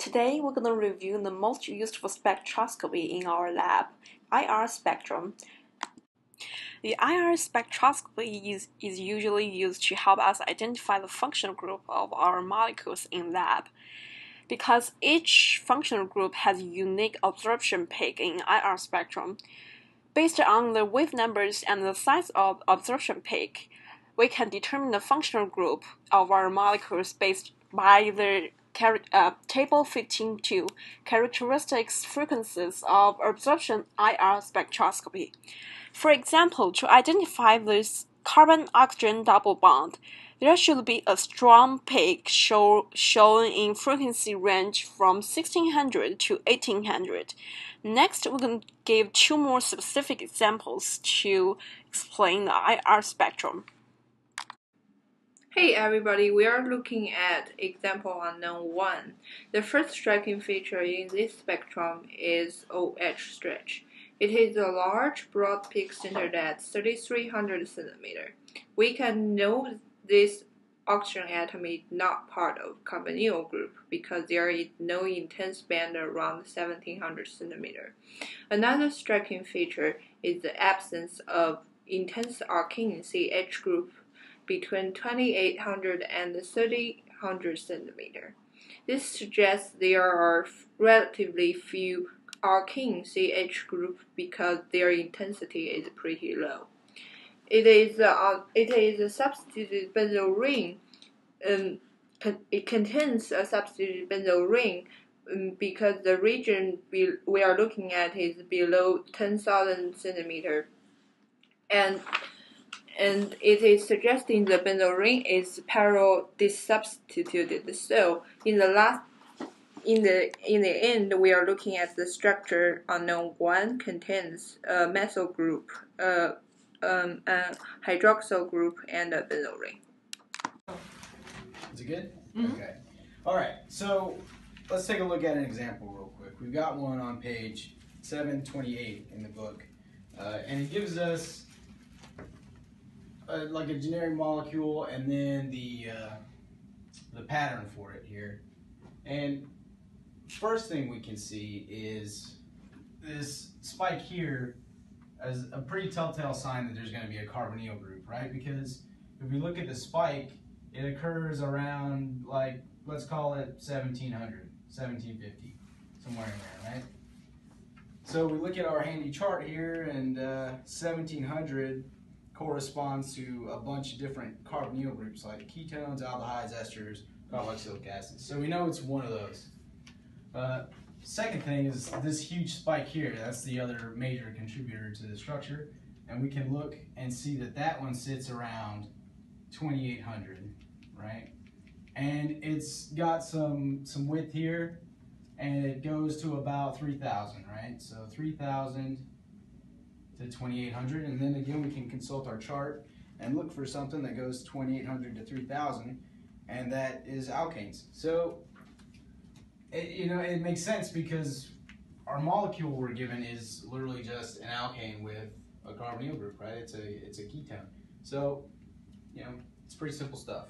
Today we're going to review the most used for spectroscopy in our lab, IR spectrum. The IR spectroscopy is, is usually used to help us identify the functional group of our molecules in lab. Because each functional group has a unique absorption peak in IR spectrum, based on the wave numbers and the size of absorption peak, we can determine the functional group of our molecules based by the uh, table 15.2 characteristics frequencies of absorption IR spectroscopy. For example, to identify this carbon-oxygen double bond, there should be a strong peak show, shown in frequency range from 1600 to 1800. Next, going to give two more specific examples to explain the IR spectrum. Hey everybody, we are looking at example unknown 1. The first striking feature in this spectrum is OH stretch. It is a large, broad peak centered at 3300 cm. We can know this oxygen atom is not part of carbonyl group because there is no intense band around 1700 cm. Another striking feature is the absence of intense alkene CH group between 2800 and 3000 centimeter. This suggests there are relatively few alkene CH group because their intensity is pretty low. It is uh, it is a substituted benzyl ring. Um, it contains a substituted benzyl ring um, because the region we are looking at is below 10,000 centimeter, and and it is suggesting the benzyl ring is parallel disubstituted. So in the last in the in the end, we are looking at the structure unknown one contains a methyl group, uh, um, a hydroxyl group, and a benzyl ring. Is it good? Mm -hmm. Okay. All right. So let's take a look at an example real quick. We've got one on page 728 in the book, uh, and it gives us like a generic molecule and then the uh, the pattern for it here. And first thing we can see is this spike here as a pretty telltale sign that there's going to be a carbonyl group, right? Because if we look at the spike, it occurs around like let's call it 1700, 1750, somewhere in there, right? So we look at our handy chart here, and uh, 1700 corresponds to a bunch of different carbonyl groups like ketones, aldehydes, esters, carboxylic acids. So we know it's one of those. Uh, second thing is this huge spike here. That's the other major contributor to the structure. And we can look and see that that one sits around 2800, right? And it's got some, some width here and it goes to about 3000, right? So 3000 to 2800 and then again we can consult our chart and look for something that goes 2800 to 3000 and that is alkanes. So it, you know it makes sense because our molecule we're given is literally just an alkane with a carbonyl group, right? It's a it's a ketone. So you know it's pretty simple stuff.